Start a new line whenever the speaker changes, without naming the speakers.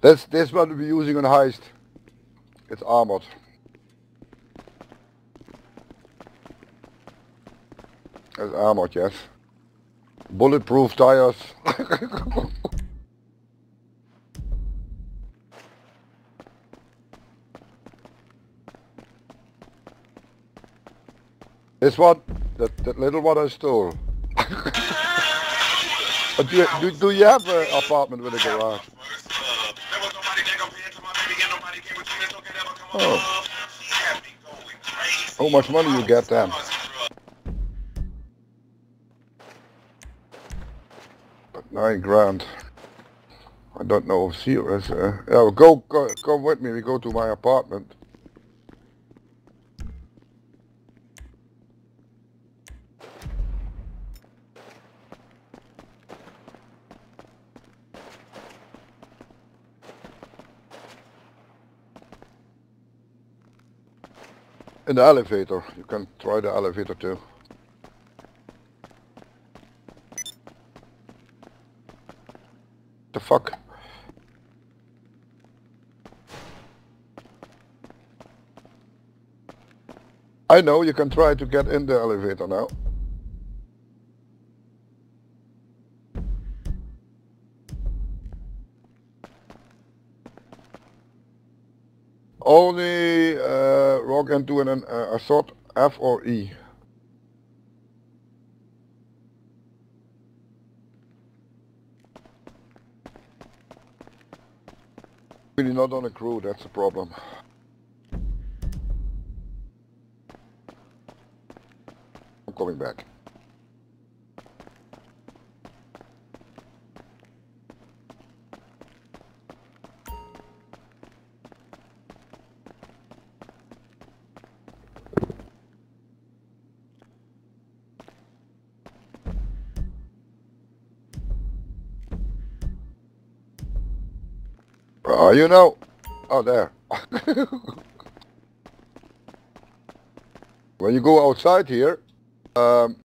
That's this what we're using on heist. It's armored. It's armored, yes. Bulletproof tires. this one, that, that little one I stole. Do, you, do, do you have an apartment with a garage? Oh. How much money you get then? Nine grand. I don't know if serious. Uh, yeah, go, go, come with me. We go to my apartment. In the elevator. You can try the elevator too. The fuck? I know you can try to get in the elevator now. Only uh, log do an uh, assault F or E. Really not on a crew, that's the problem. I'm coming back. Oh, you know. Oh, there. when you go outside here, um,